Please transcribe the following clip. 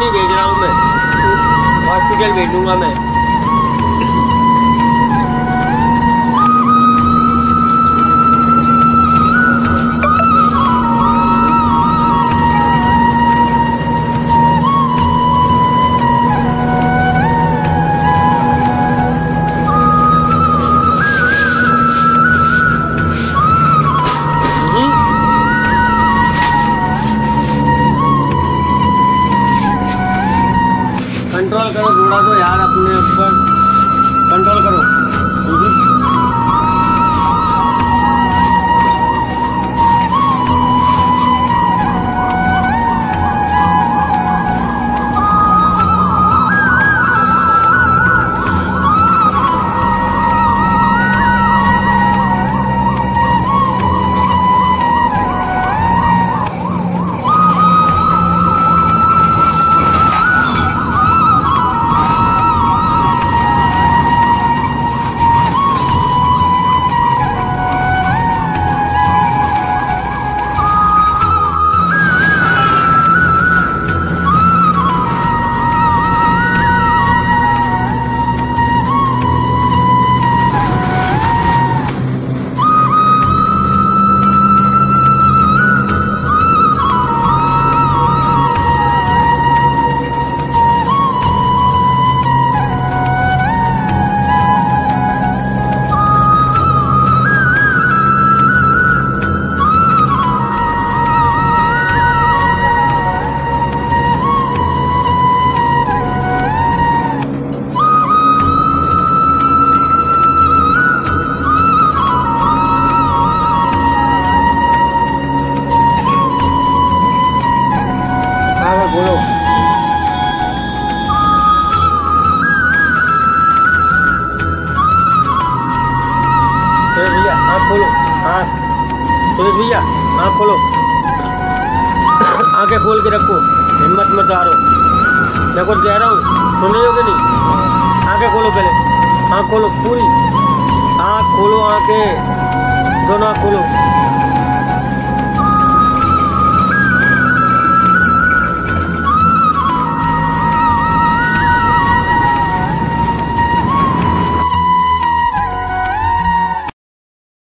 भेज रहा हूँ मैं। हॉस्पिटल भेजूँगा मैं। कंट्रोल करो घोड़ा तो यार अपने ऊपर कंट्रोल करो। सुरेश भैया, आँख खोलो। आँखें खोल के रखो, हिम्मत मत हारो। मैं कुछ कह रहा हूँ, सुन रही हो कि नहीं? आँखें खोलो पहले। आँख खोलो, पूरी। आँख खोलो, आँखें। दोनों आँख खोलो।